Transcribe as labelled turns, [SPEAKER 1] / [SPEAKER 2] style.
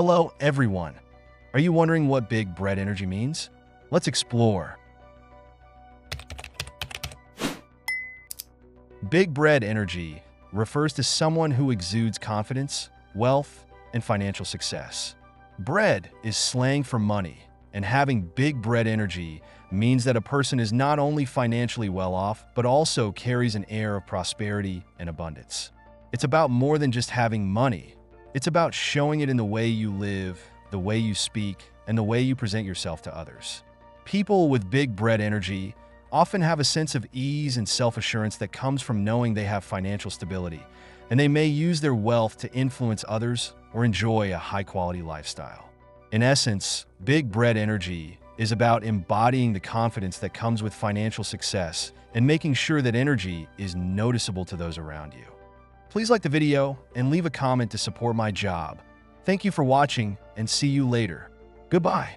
[SPEAKER 1] Hello, everyone. Are you wondering what big bread energy means? Let's explore. Big bread energy refers to someone who exudes confidence, wealth, and financial success. Bread is slang for money, and having big bread energy means that a person is not only financially well off, but also carries an air of prosperity and abundance. It's about more than just having money. It's about showing it in the way you live, the way you speak, and the way you present yourself to others. People with big bread energy often have a sense of ease and self-assurance that comes from knowing they have financial stability, and they may use their wealth to influence others or enjoy a high-quality lifestyle. In essence, big bread energy is about embodying the confidence that comes with financial success and making sure that energy is noticeable to those around you. Please like the video and leave a comment to support my job. Thank you for watching and see you later. Goodbye.